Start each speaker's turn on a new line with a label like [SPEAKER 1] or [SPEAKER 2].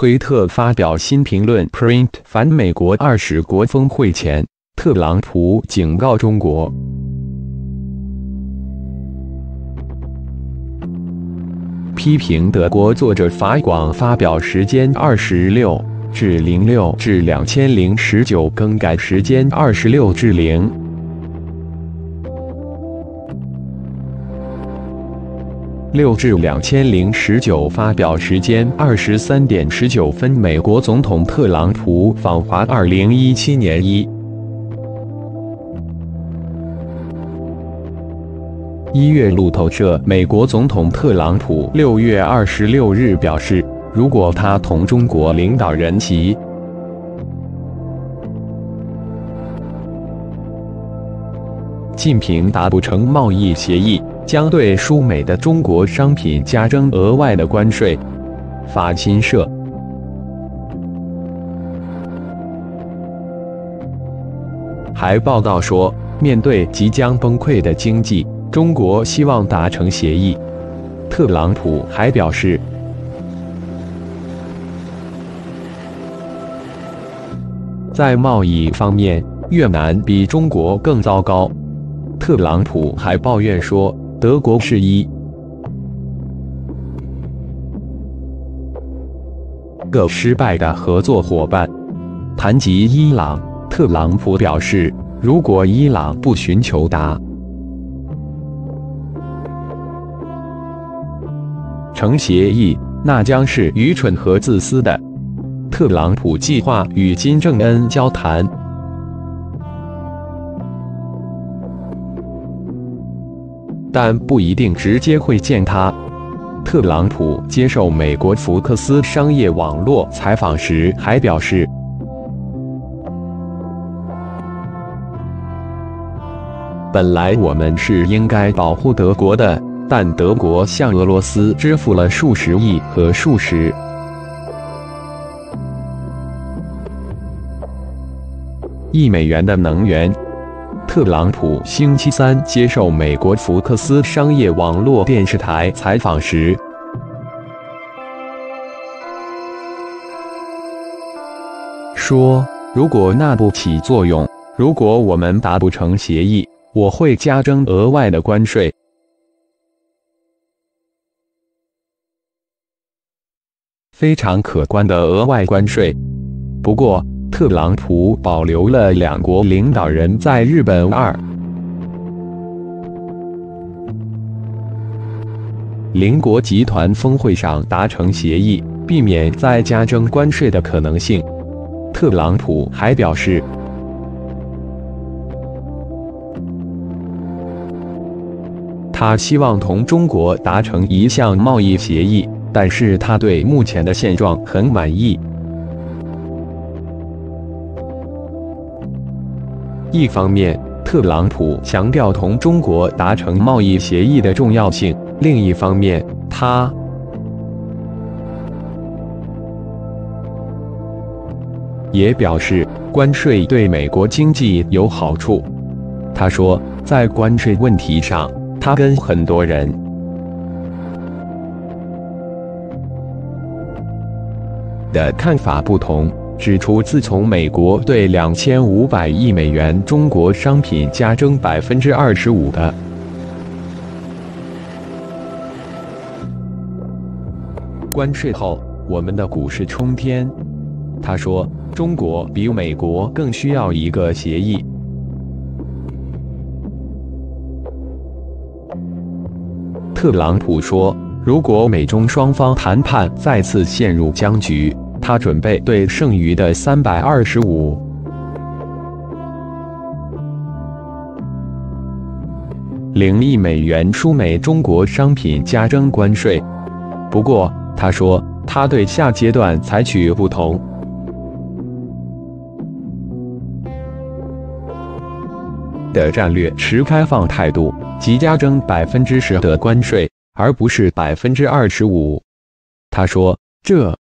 [SPEAKER 1] 推特发表新评论：Print 反美国二十国峰会前，特朗普警告中国。批评德国作者法广发表时间二十六至零六至两千零十九更改时间二十六至零六至两千零十九发表时间二十三点十九分，美国总统特朗普访华二零一七年一。一月路透社，美国总统特朗普六月二十六日表示，如果他同中国领导人习近平达不成贸易协议，将对输美的中国商品加征额外的关税。法新社还报道说，面对即将崩溃的经济。中国希望达成协议。特朗普还表示，在贸易方面，越南比中国更糟糕。特朗普还抱怨说，德国是一个失败的合作伙伴。谈及伊朗，特朗普表示，如果伊朗不寻求达。成协议，那将是愚蠢和自私的。特朗普计划与金正恩交谈，但不一定直接会见他。特朗普接受美国福克斯商业网络采访时还表示：“本来我们是应该保护德国的。”但德国向俄罗斯支付了数十亿和数十亿美元的能源。特朗普星期三接受美国福克斯商业网络电视台采访时说：“如果那不起作用，如果我们达不成协议，我会加征额外的关税。”非常可观的额外关税。不过，特朗普保留了两国领导人在日本二邻国集团峰会上达成协议，避免再加征关税的可能性。特朗普还表示，他希望同中国达成一项贸易协议。但是他对目前的现状很满意。一方面，特朗普强调同中国达成贸易协议的重要性；另一方面，他也表示关税对美国经济有好处。他说，在关税问题上，他跟很多人。的看法不同，指出自从美国对两千五百亿美元中国商品加征百分之二十五的关税后，我们的股市冲天。他说：“中国比美国更需要一个协议。”特朗普说。如果美中双方谈判再次陷入僵局，他准备对剩余的三百二十五零亿美元输美中国商品加征关税。不过，他说他对下阶段采取不同的战略持开放态度，即加征百分之十的关税。而不是百分之二十五，他说这